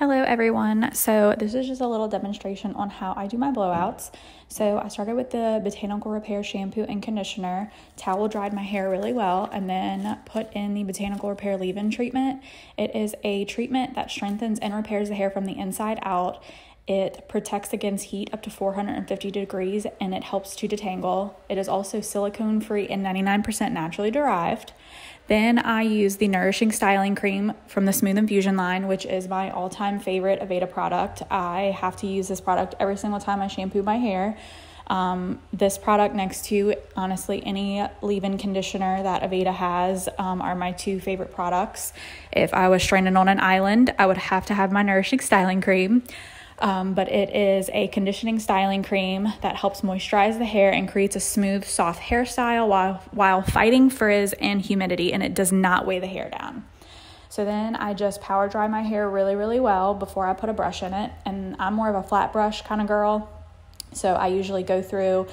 Hello everyone. So this is just a little demonstration on how I do my blowouts. So I started with the Botanical Repair shampoo and conditioner, towel dried my hair really well, and then put in the Botanical Repair leave-in treatment. It is a treatment that strengthens and repairs the hair from the inside out. It protects against heat up to 450 degrees and it helps to detangle. It is also silicone free and 99% naturally derived. Then I use the Nourishing Styling Cream from the Smooth Infusion line, which is my all time favorite Aveda product. I have to use this product every single time I shampoo my hair. Um, this product, next to honestly any leave in conditioner that Aveda has, um, are my two favorite products. If I was stranded on an island, I would have to have my Nourishing Styling Cream. Um, but it is a conditioning styling cream that helps moisturize the hair and creates a smooth, soft hairstyle while, while fighting frizz and humidity, and it does not weigh the hair down. So then I just power dry my hair really, really well before I put a brush in it. And I'm more of a flat brush kind of girl. So I usually go through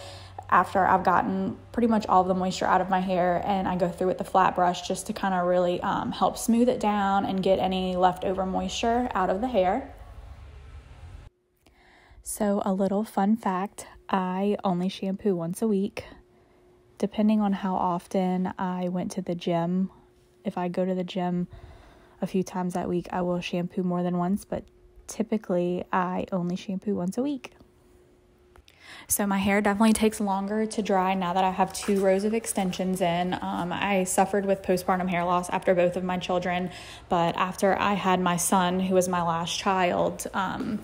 after I've gotten pretty much all the moisture out of my hair and I go through with the flat brush just to kind of really um, help smooth it down and get any leftover moisture out of the hair. So, a little fun fact I only shampoo once a week. Depending on how often I went to the gym, if I go to the gym a few times that week, I will shampoo more than once, but typically I only shampoo once a week. So my hair definitely takes longer to dry now that I have two rows of extensions in. Um, I suffered with postpartum hair loss after both of my children, but after I had my son, who was my last child, um,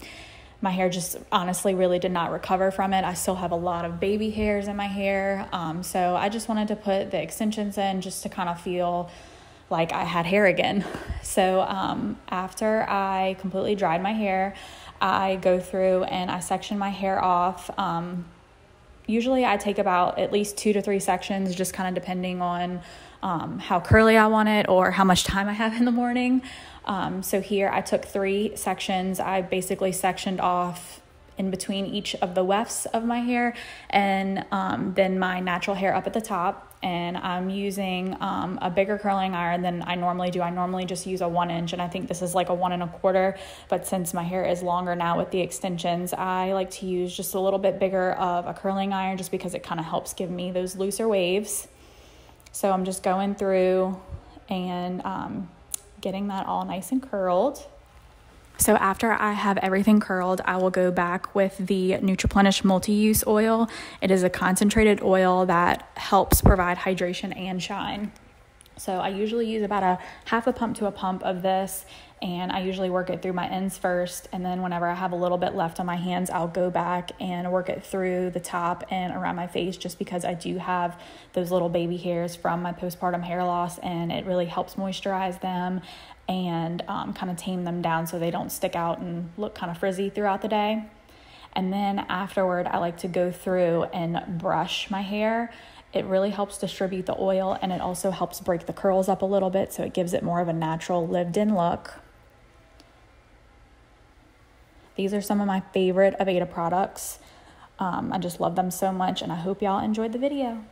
my hair just honestly really did not recover from it. I still have a lot of baby hairs in my hair. Um, so I just wanted to put the extensions in just to kind of feel like I had hair again. So um, after I completely dried my hair, I go through and I section my hair off. Um, usually I take about at least two to three sections, just kind of depending on um, how curly I want it or how much time I have in the morning. Um, so here I took three sections. I basically sectioned off in between each of the wefts of my hair and um, then my natural hair up at the top. And I'm using um, a bigger curling iron than I normally do. I normally just use a one inch, and I think this is like a one and a quarter. But since my hair is longer now with the extensions, I like to use just a little bit bigger of a curling iron just because it kind of helps give me those looser waves. So I'm just going through and um, getting that all nice and curled. So after I have everything curled, I will go back with the Nutriplenish multi-use oil. It is a concentrated oil that helps provide hydration and shine. So I usually use about a half a pump to a pump of this and I usually work it through my ends first and then whenever I have a little bit left on my hands, I'll go back and work it through the top and around my face just because I do have those little baby hairs from my postpartum hair loss and it really helps moisturize them and um, kind of tame them down so they don't stick out and look kind of frizzy throughout the day. And then afterward, I like to go through and brush my hair it really helps distribute the oil and it also helps break the curls up a little bit so it gives it more of a natural lived in look. These are some of my favorite Aveda products. Um, I just love them so much and I hope y'all enjoyed the video.